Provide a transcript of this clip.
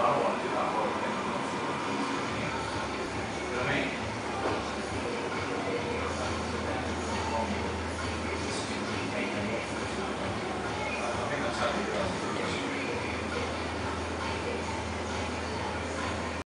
而我们去打工。